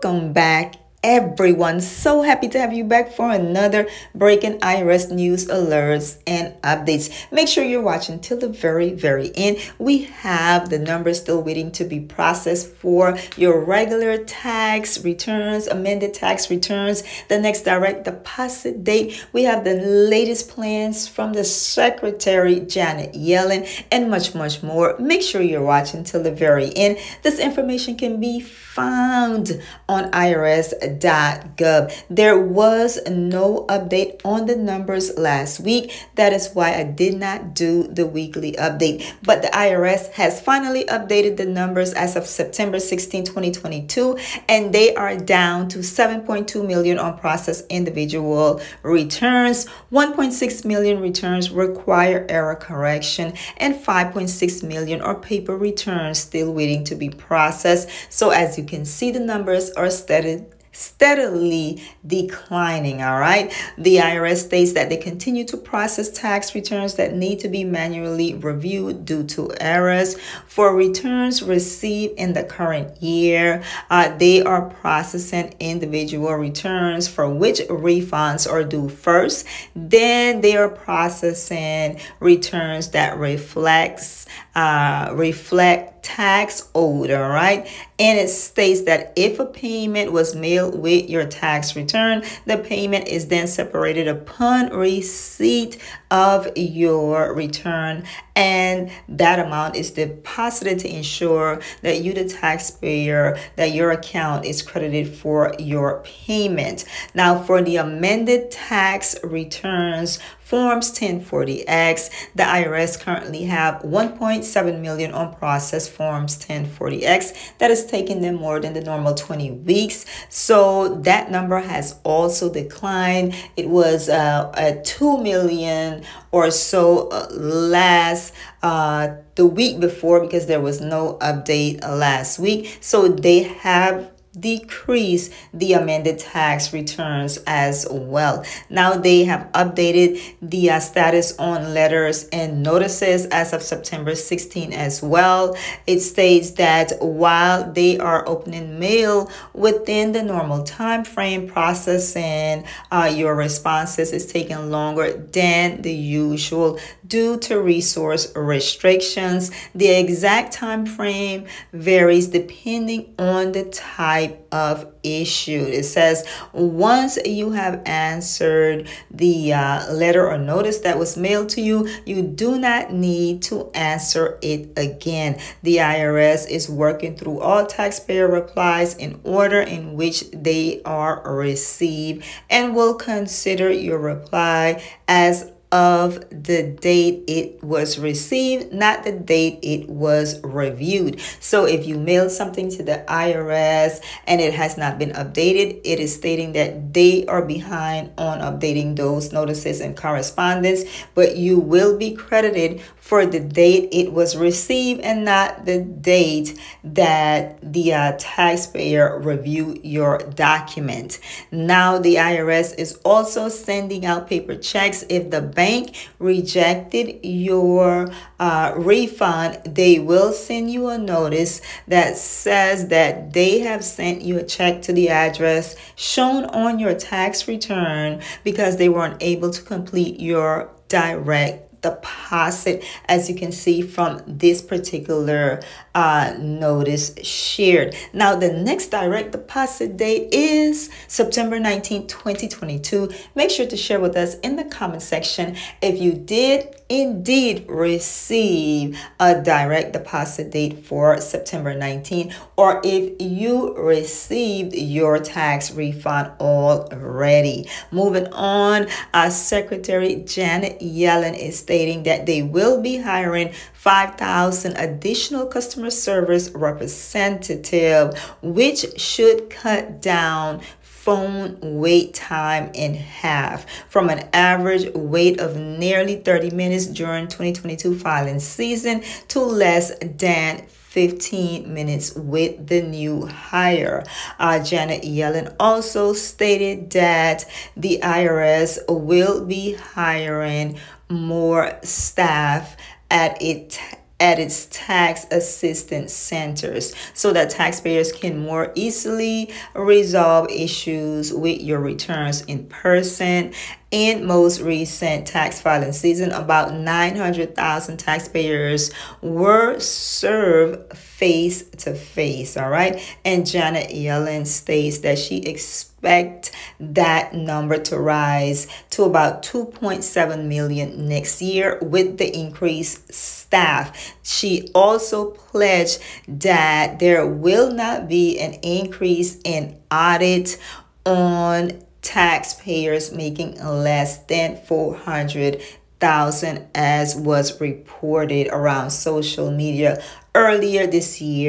Welcome back everyone. So happy to have you back for another breaking IRS news alerts and updates. Make sure you're watching till the very, very end. We have the numbers still waiting to be processed for your regular tax returns, amended tax returns, the next direct deposit date. We have the latest plans from the Secretary Janet Yellen and much, much more. Make sure you're watching till the very end. This information can be found on irs.gov. There was no update on the numbers last week. That is why I did not do the weekly update. But the IRS has finally updated the numbers as of September 16, 2022, and they are down to 7.2 million on processed individual returns. 1.6 million returns require error correction, and 5.6 million are paper returns still waiting to be processed. So as you can see the numbers are steady steadily declining. All right. The IRS states that they continue to process tax returns that need to be manually reviewed due to errors. For returns received in the current year, uh, they are processing individual returns for which refunds are due first. Then they are processing returns that reflects uh, reflect tax all right? And it states that if a payment was mailed with your tax return, the payment is then separated upon receipt of your return and that amount is deposited to ensure that you the taxpayer that your account is credited for your payment now for the amended tax returns Forms 1040X. The IRS currently have 1.7 million on process Forms 1040X. That is taking them more than the normal 20 weeks. So that number has also declined. It was uh, at 2 million or so uh, last uh, the week before because there was no update last week. So they have decrease the amended tax returns as well. Now they have updated the uh, status on letters and notices as of September 16 as well. It states that while they are opening mail within the normal time frame, processing uh, your responses is taking longer than the usual due to resource restrictions. The exact time frame varies depending on the type type of issue. It says once you have answered the uh, letter or notice that was mailed to you, you do not need to answer it again. The IRS is working through all taxpayer replies in order in which they are received and will consider your reply as of the date it was received, not the date it was reviewed. So if you mail something to the IRS and it has not been updated, it is stating that they are behind on updating those notices and correspondence, but you will be credited for the date it was received and not the date that the uh, taxpayer reviewed your document. Now the IRS is also sending out paper checks if the bank rejected your uh, refund, they will send you a notice that says that they have sent you a check to the address shown on your tax return because they weren't able to complete your direct deposit as you can see from this particular uh, notice shared. Now the next direct deposit date is September 19, 2022. Make sure to share with us in the comment section if you did indeed receive a direct deposit date for September 19 or if you received your tax refund already. Moving on, uh, Secretary Janet Yellen is stating that they will be hiring 5,000 additional customer service representative, which should cut down phone wait time in half from an average wait of nearly 30 minutes during 2022 filing season to less than 15 minutes with the new hire. Uh, Janet Yellen also stated that the IRS will be hiring more staff at it at its tax assistance centers so that taxpayers can more easily resolve issues with your returns in person. In most recent tax filing season, about 900,000 taxpayers were served face to face. All right. And Janet Yellen states that she expects that number to rise to about 2.7 million next year with the increased staff. She also pledged that there will not be an increase in audit on taxpayers making less than 400,000 as was reported around social media earlier this year.